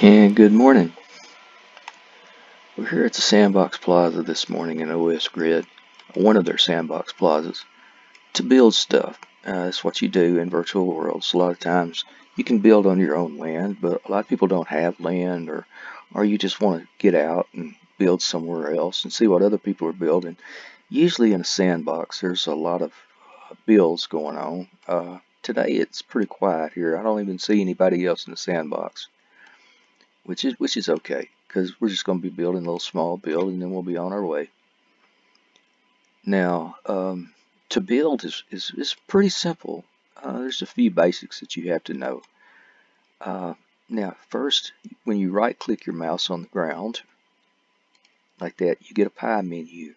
And good morning. We're here at the Sandbox Plaza this morning in OS Grid, one of their Sandbox Plazas, to build stuff. Uh, that's what you do in virtual worlds. A lot of times you can build on your own land, but a lot of people don't have land or, or you just want to get out and build somewhere else and see what other people are building. Usually in a sandbox there's a lot of builds going on. Uh, today it's pretty quiet here. I don't even see anybody else in the sandbox which is which is okay because we're just going to be building a little small build and then we'll be on our way. Now, um, to build is, is, is pretty simple. Uh, there's a few basics that you have to know. Uh, now, first, when you right click your mouse on the ground, like that, you get a pie menu.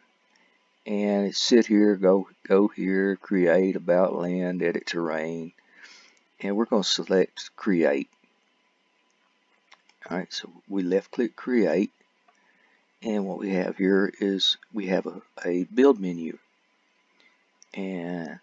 And sit here, go go here, create, about land, edit terrain. And we're going to select create. Alright, so we left click create and what we have here is we have a, a build menu. And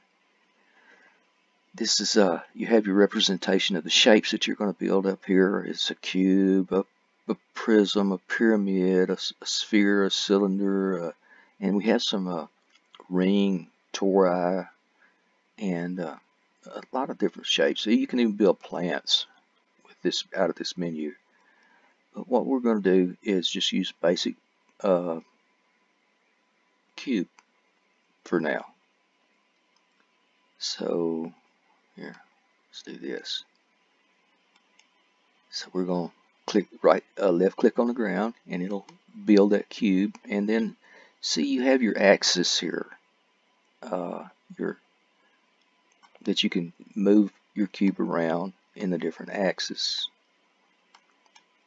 this is uh you have your representation of the shapes that you're going to build up here. It's a cube a, a prism a pyramid a, a sphere a cylinder uh, and we have some uh, ring tori and uh, a lot of different shapes. So you can even build plants with this out of this menu but what we're going to do is just use basic uh, cube for now. So here, let's do this. So we're going to click right, uh, left click on the ground and it'll build that cube and then see you have your axis here. Uh, your that you can move your cube around in the different axes.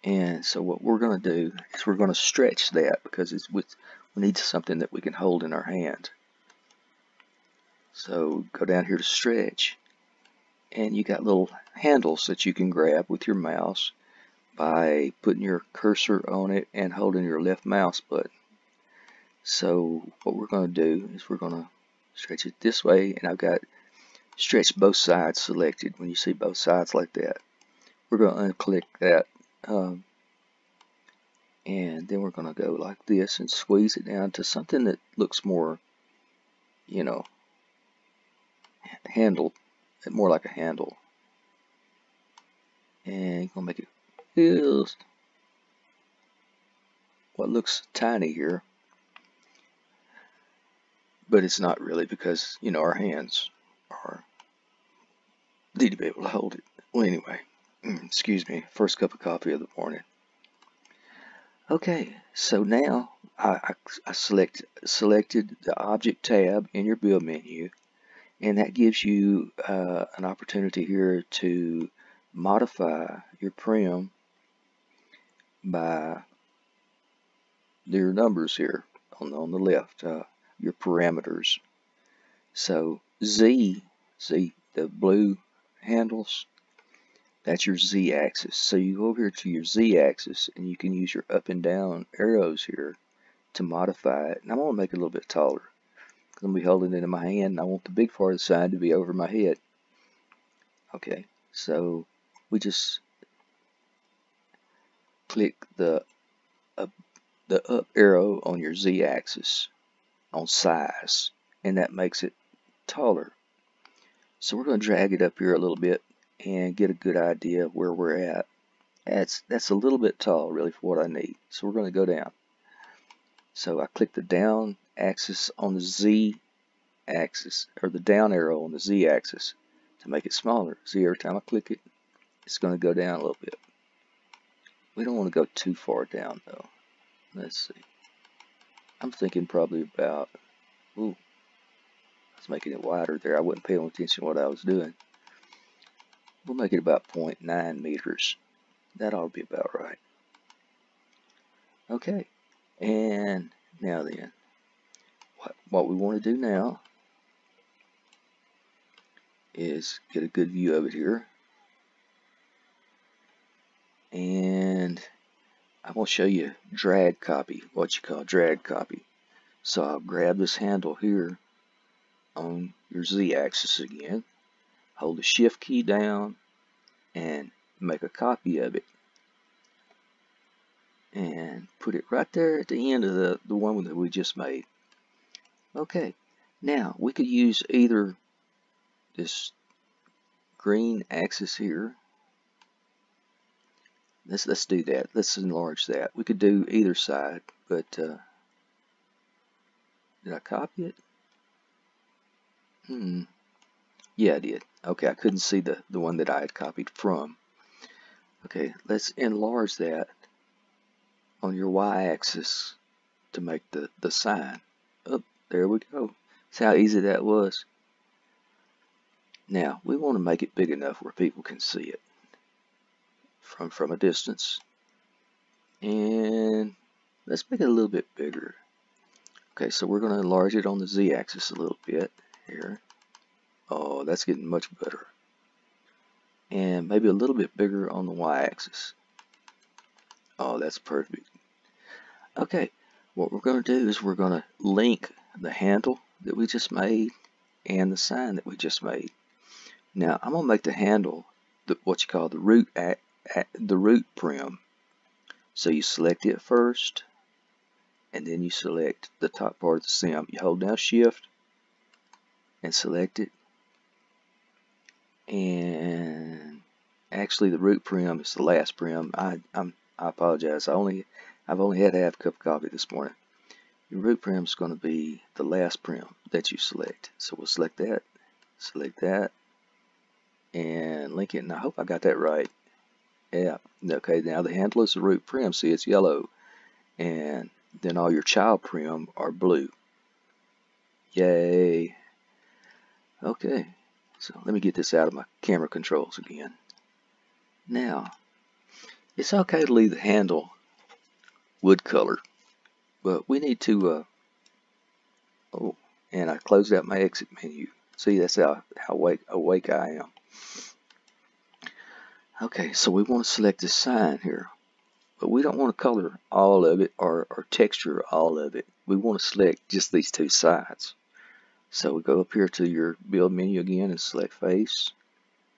And so what we're going to do is we're going to stretch that because it's with, we need something that we can hold in our hand. So go down here to stretch and you got little handles that you can grab with your mouse by putting your cursor on it and holding your left mouse button. So what we're going to do is we're going to stretch it this way and I've got stretch both sides selected when you see both sides like that. We're going to unclick that um, and then we're going to go like this and squeeze it down to something that looks more, you know, handled, more like a handle. And going to make it feels what looks tiny here, but it's not really because, you know, our hands are need to be able to hold it. Well, anyway. Excuse me, first cup of coffee of the morning. Okay, so now I, I, I select selected the object tab in your build menu and that gives you uh, an opportunity here to modify your prim by your numbers here on the, on the left, uh, your parameters. So Z, see the blue handles, that's your z-axis. So you go over here to your z-axis and you can use your up and down arrows here to modify it. And I'm going to make it a little bit taller. I'm going to be holding it in my hand and I want the big part of the sign to be over my head. Okay, so we just click the up, the up arrow on your z-axis on size and that makes it taller. So we're going to drag it up here a little bit and get a good idea of where we're at. That's, that's a little bit tall really for what I need. So we're going to go down. So I click the down axis on the Z axis, or the down arrow on the Z axis to make it smaller. See, every time I click it, it's going to go down a little bit. We don't want to go too far down though. Let's see. I'm thinking probably about, ooh, I was making it wider there. I wasn't paying attention to what I was doing. We'll make it about 0.9 meters. That ought to be about right. Okay, and now then, what, what we want to do now is get a good view of it here. And I'm going to show you drag copy, what you call drag copy. So I'll grab this handle here on your z-axis again hold the shift key down and make a copy of it and put it right there at the end of the, the one that we just made. Okay, now we could use either this green axis here. Let's let's do that. Let's enlarge that. We could do either side, but uh, did I copy it? Hmm. Yeah, I did. Okay, I couldn't see the the one that I had copied from. Okay, let's enlarge that on your y-axis to make the the sign. Oh, there we go. See how easy that was. Now, we want to make it big enough where people can see it from, from a distance. And let's make it a little bit bigger. Okay, so we're going to enlarge it on the z-axis a little bit here. Oh, that's getting much better. And maybe a little bit bigger on the y-axis. Oh, that's perfect. Okay, what we're going to do is we're going to link the handle that we just made and the sign that we just made. Now I'm going to make the handle the, what you call the root at, at the root prim. So you select it first and then you select the top part of the sim. You hold down shift and select it and actually the root prim is the last prim. I I'm, I apologize. I only I've only had half a cup of coffee this morning. Your root prim is going to be the last prim that you select. So we'll select that, select that, and link it. And I hope I got that right. Yeah. Okay, now the handle is the root prim. See, it's yellow. And then all your child prim are blue. Yay. Okay, so let me get this out of my camera controls again. Now, it's okay to leave the handle wood color, but we need to, uh, oh, and I closed out my exit menu. See, that's how, how awake, awake I am. Okay, so we want to select this sign here, but we don't want to color all of it or, or texture all of it. We want to select just these two sides. So we go up here to your build menu again and select face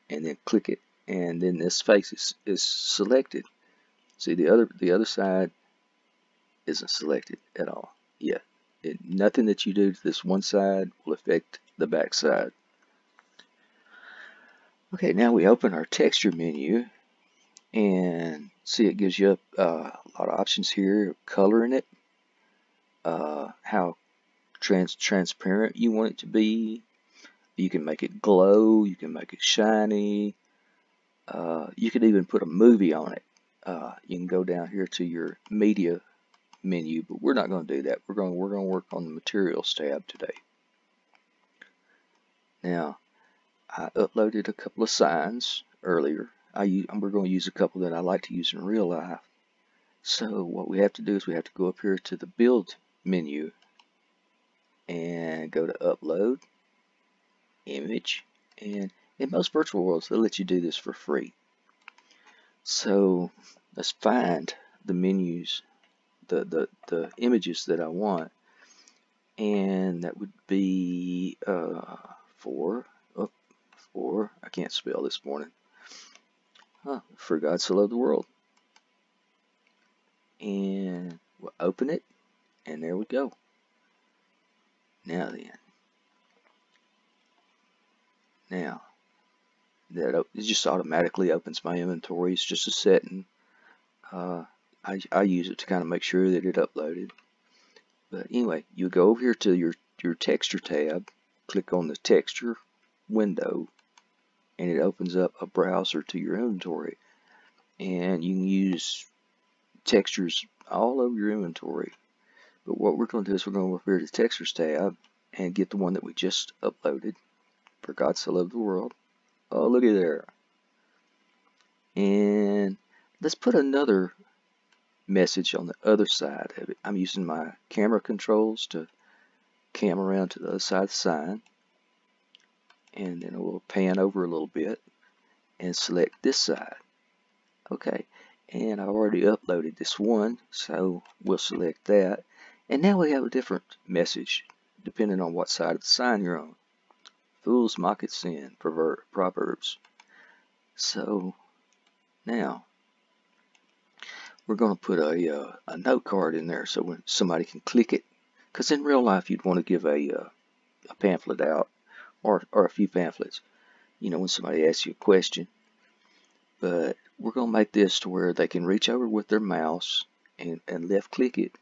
and then click it and then this face is, is selected. See the other the other side isn't selected at all yet. It, nothing that you do to this one side will affect the back side. Okay, now we open our texture menu and see it gives you uh, a lot of options here, coloring it, uh, how trans transparent you want it to be. You can make it glow, you can make it shiny, uh, you can even put a movie on it. Uh, you can go down here to your media menu, but we're not going to do that. We're going we're going to work on the materials tab today. Now, I uploaded a couple of signs earlier. I, we're going to use a couple that I like to use in real life. So what we have to do is we have to go up here to the build menu and go to upload image and in most virtual worlds they'll let you do this for free. So let's find the menus, the, the, the images that I want and that would be uh, for or I can't spell this morning. Huh, for God so loved the world. And we'll open it, and there we go. Now then. Now, that it just automatically opens my inventory. It's just a setting. Uh, I, I use it to kind of make sure that it uploaded. But anyway, you go over here to your, your texture tab, click on the texture window, and it opens up a browser to your inventory and you can use textures all over your inventory but what we're going to do is we're going to go over to the textures tab and get the one that we just uploaded. For God so loved the world. Oh look at there. And let's put another message on the other side of it. I'm using my camera controls to cam around to the other side of the sign. And then we'll pan over a little bit and select this side. Okay. And I've already uploaded this one so we'll select that and now we have a different message depending on what side of the sign you're on fools mock at sin proverbs so now we're going to put a, uh, a note card in there so when somebody can click it. Because in real life, you'd want to give a, uh, a pamphlet out or, or a few pamphlets, you know, when somebody asks you a question. But we're going to make this to where they can reach over with their mouse and, and left click it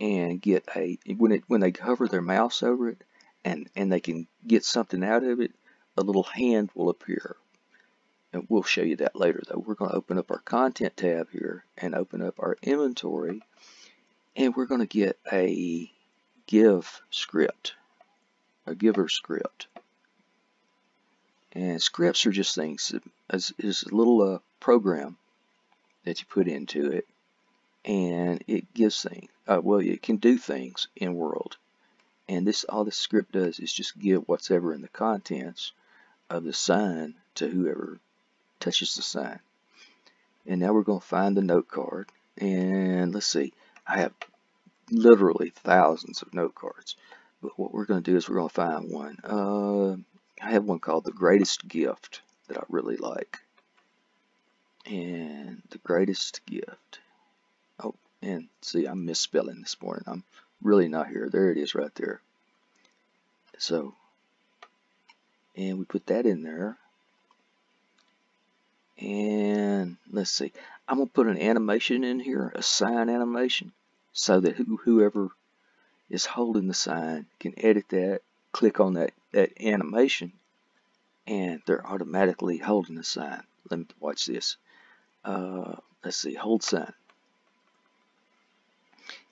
and get a, when, it, when they hover their mouse over it and, and they can get something out of it, a little hand will appear and we'll show you that later though. We're going to open up our content tab here and open up our inventory and we're going to get a give script, a giver script. And scripts are just things, as is a little uh, program that you put into it and it gives things, uh, well it can do things in world. And this all this script does is just give whatever in the contents of the sign to whoever touches the sign. And now we're going to find the note card. And let's see, I have literally thousands of note cards. But what we're going to do is we're going to find one. Uh, I have one called The Greatest Gift that I really like. And The Greatest Gift. And see, I'm misspelling this morning. I'm really not here. There it is right there. So, and we put that in there and let's see I'm gonna put an animation in here a sign animation so that whoever is holding the sign can edit that click on that that animation and they're automatically holding the sign let me watch this uh, let's see hold sign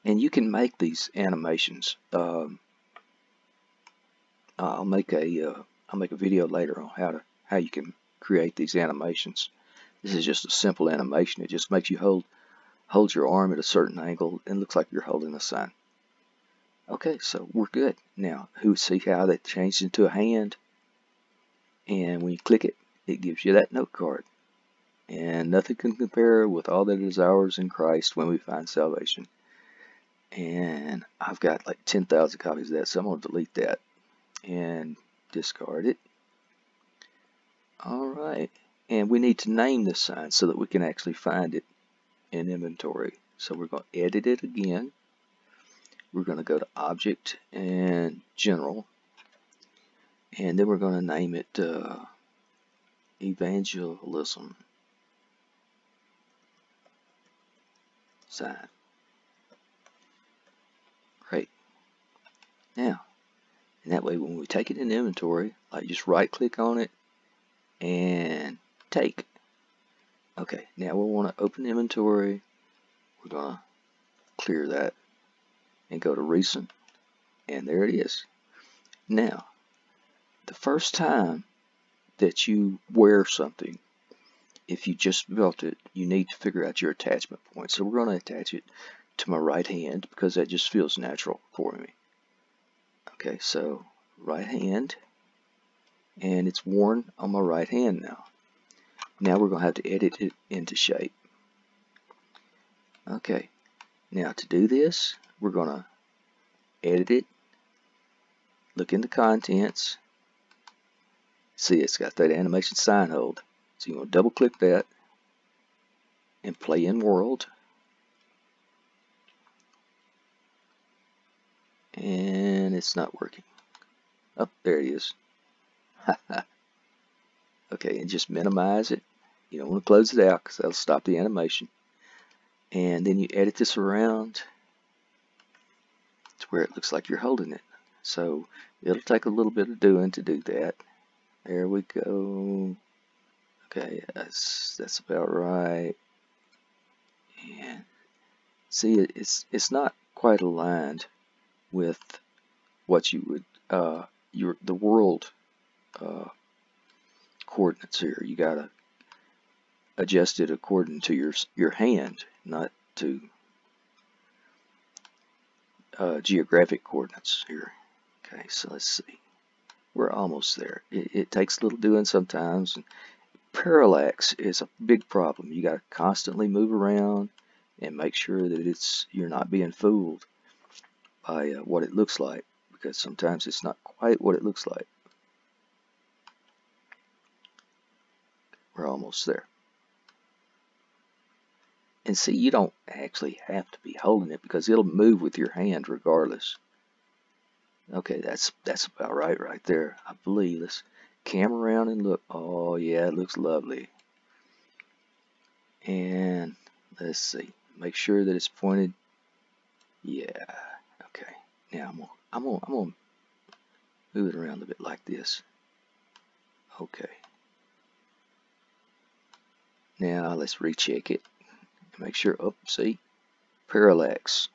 and you can make these animations um, I'll make a will uh, make a video later on how to how you can create these animations this is just a simple animation. It just makes you hold hold your arm at a certain angle and looks like you're holding a sign. Okay, so we're good. Now, who see how that changed into a hand? And when you click it, it gives you that note card. And nothing can compare with all that is ours in Christ when we find salvation. And I've got like 10,000 copies of that, so I'm going to delete that and discard it. All right and we need to name this sign so that we can actually find it in inventory. So we're going to edit it again. We're going to go to Object and General. And then we're going to name it uh, Evangelism sign. Now, and that way when we take it in inventory, like just right click on it and take. Okay, now we want to open inventory. We're going to clear that and go to recent. And there it is. Now, the first time that you wear something, if you just built it, you need to figure out your attachment point. So we're going to attach it to my right hand because that just feels natural for me. Okay, so right hand, and it's worn on my right hand now. Now we're going to have to edit it into shape. Okay, now to do this, we're going to edit it, look in the contents, see it's got that animation sign hold. So you want to double click that and play in world. And it's not working. Oh, there it is. Okay, and just minimize it. You don't want to close it out because that'll stop the animation. And then you edit this around to where it looks like you're holding it. So it'll take a little bit of doing to do that. There we go. Okay, that's that's about right. And see, it's it's not quite aligned with what you would uh, your the world uh, coordinates here. You got to adjust it according to your your hand, not to uh, geographic coordinates here. Okay, so let's see. We're almost there. It, it takes a little doing sometimes. And parallax is a big problem. You got to constantly move around and make sure that it's you're not being fooled by uh, what it looks like because sometimes it's not quite what it looks like. We're almost there. And see, you don't actually have to be holding it because it'll move with your hand regardless. Okay, that's that's about right right there. I believe. Let's cam around and look. Oh yeah, it looks lovely. And let's see. Make sure that it's pointed. Yeah. Now I'm gonna I'm gonna I'm gonna move it around a bit like this. Okay. Now let's recheck it and make sure, oh, see, parallax.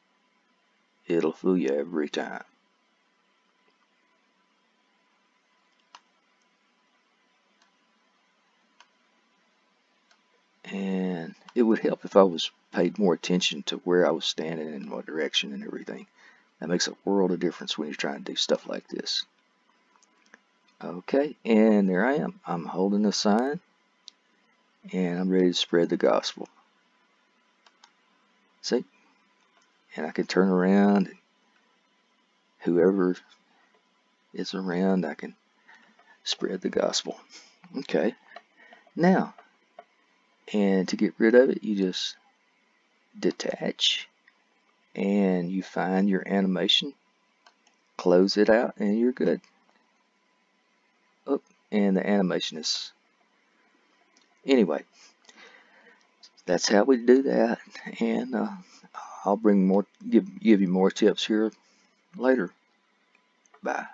It'll fool you every time. And it would help if I was paid more attention to where I was standing and what direction and everything. That makes a world of difference when you're trying to do stuff like this. Okay, and there I am. I'm holding a sign and I'm ready to spread the gospel. See? And I can turn around and whoever is around, I can spread the gospel. Okay. Now, and to get rid of it, you just detach and you find your animation, close it out, and you're good. Oh, and the animation is. Anyway, that's how we do that. And uh, I'll bring more, give, give you more tips here later. Bye.